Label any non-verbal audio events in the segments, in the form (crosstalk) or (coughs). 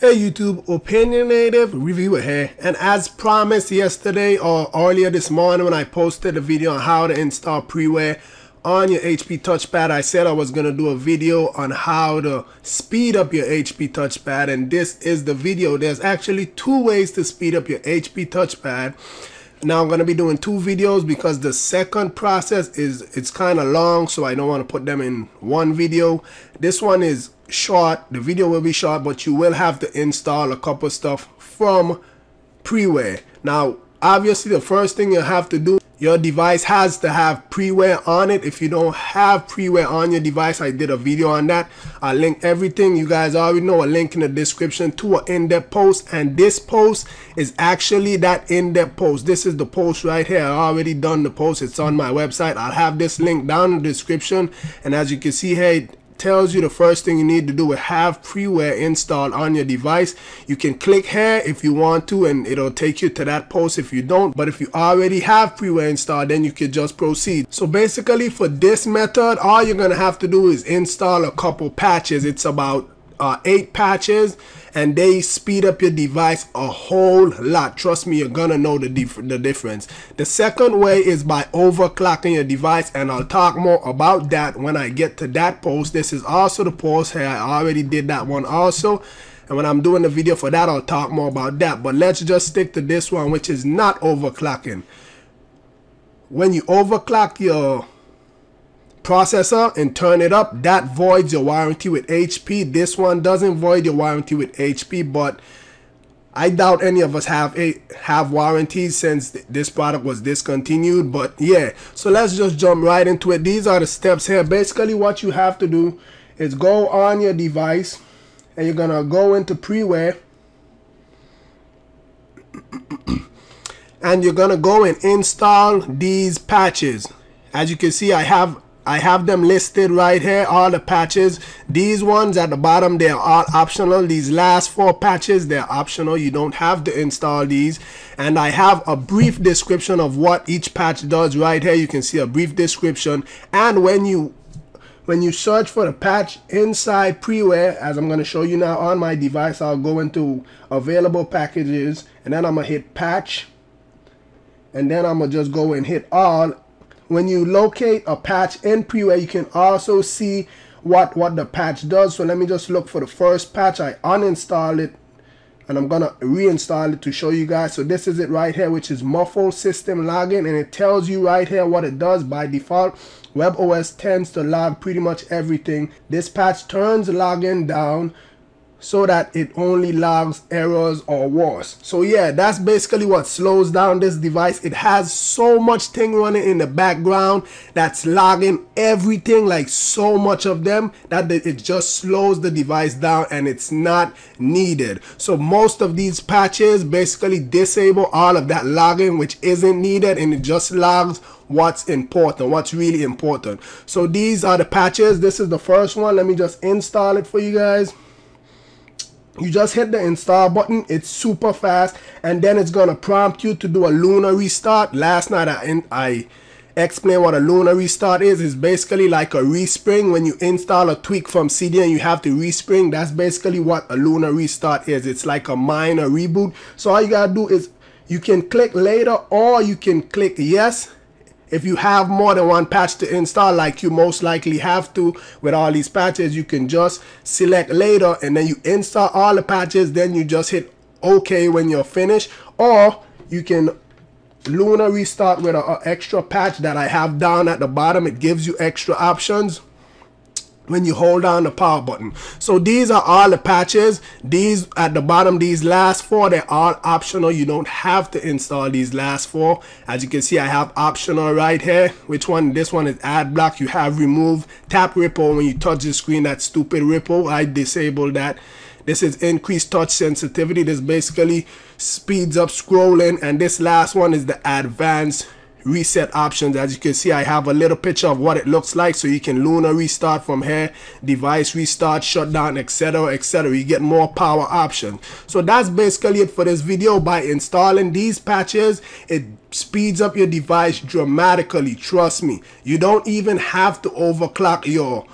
Hey YouTube, Opinionative Reviewer here, and as promised yesterday or earlier this morning when I posted a video on how to install Preware on your HP touchpad, I said I was going to do a video on how to speed up your HP touchpad, and this is the video. There's actually two ways to speed up your HP touchpad. Now I'm going to be doing two videos because the second process is it's kind of long, so I don't want to put them in one video. This one is short the video will be short but you will have to install a couple stuff from Preware now obviously the first thing you have to do your device has to have Preware on it. If you don't have Preware on your device i did a video on that. I link everything. You guys already know a link in the description to an in-depth post. And this post is actually that in-depth post. This is the post right here. I already done the post. It's on my website. I'll have this link down in the description. And as you can see here tells you the first thing you need to do is have Preware installed on your device. You can click here if you want to and it'll take you to that post if you don't. But if you already have Preware installed, then you can just proceed. So basically for this method, all you're going to have to do is install a couple patches. It's about uh, eight patches and they speed up your device a whole lot. Trust me, you're gonna know the, dif the difference. The second way is by overclocking your device and I'll talk more about that when I get to that post. This is also the post here. I already did that one also. And when I'm doing the video for that, I'll talk more about that. But let's just stick to this one, which is not overclocking. When you overclock your processor and turn it up, that voids your warranty with HP. This one doesn't void your warranty with HP, but I doubt any of us have a have warranties since this product was discontinued. But yeah, so let's just jump right into it. These are the steps here. Basically, what you have to do is go on your device and you're gonna go into Preware (coughs) and you're gonna go and install these patches. As you can see, I have I have them listed right here, all the patches. These ones at the bottom, they're all optional. These last four patches, they're optional. You don't have to install these. And I have a brief description of what each patch does right here. You can see a brief description. And when you when you search for the patch inside Preware, as I'm going to show you now on my device, I'll go into available packages and then I'm going to hit patch and then I'm going to just go and hit all when you locate a patch in Preware, you can also see what, what the patch does. So let me just look for the first patch. I uninstall it and I'm gonna reinstall it to show you guys. So this is it right here, which is muffle system logging, and it tells you right here what it does by default. WebOS tends to log pretty much everything. This patch turns logging down so that it only logs errors or worse. So yeah, that's basically what slows down this device. It has so much thing running in the background that's logging everything, like so much of them that it just slows the device down and it's not needed. So most of these patches basically disable all of that logging which isn't needed and it just logs what's important, what's really important. So these are the patches. This is the first one. Let me just install it for you guys you just hit the install button it's super fast and then it's gonna prompt you to do a Luna restart. Last night I, I explained what a Luna restart is. It's basically like a respring. When you install a tweak from Cydia and you have to respring that's basically what a Luna restart is. It's like a minor reboot. So all you gotta do is you can click later or you can click yes if you have more than one patch to install like you most likely have to with all these patches you can just select later and then you install all the patches. Then you just hit OK when you're finished. Or you can Luna restart with an extra patch that I have down at the bottom. It gives you extra options when you hold down the power button. So these are all the patches. These at the bottom, these last four, they're all optional. You don't have to install these last four. As you can see, I have optional right here. Which one? This one is ad block. You have remove tap ripple when you touch the screen. That stupid ripple. I disabled that. This is increased touch sensitivity. This basically speeds up scrolling. And this last one is the advanced reset options. As you can see I have a little picture of what it looks like so you can Luna restart from here. Device restart shutdown etc etc you get more power options so that's basically it for this video. By installing these patches it speeds up your device dramatically. Trust me. You don't even have to overclock your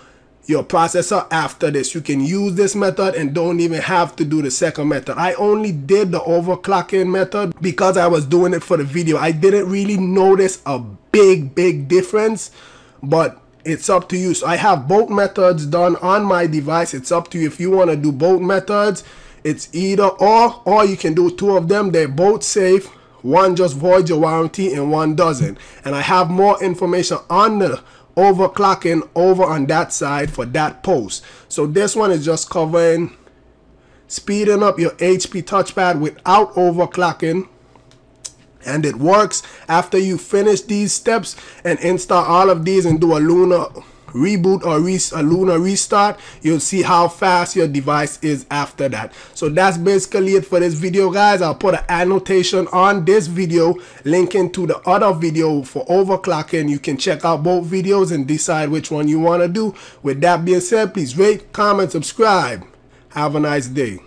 your processor after this. You can use this method and don't even have to do the second method. I only did the overclocking method because I was doing it for the video. I didn't really notice a big, big difference, but it's up to you. So I have both methods done on my device. It's up to you if you want to do both methods. It's either or, or you can do two of them. They're both safe. One just voids your warranty and one doesn't. And I have more information on the overclocking over on that side for that post. So this one is just covering speeding up your HP touchpad without overclocking and it works after you finish these steps and install all of these and do a Luna reboot or a Luna restart you'll see how fast your device is after that. So that's basically it for this video guys. I'll put an annotation on this video linking to the other video for overclocking. You can check out both videos and decide which one you want to do. With that being said please rate comment subscribe. Have a nice day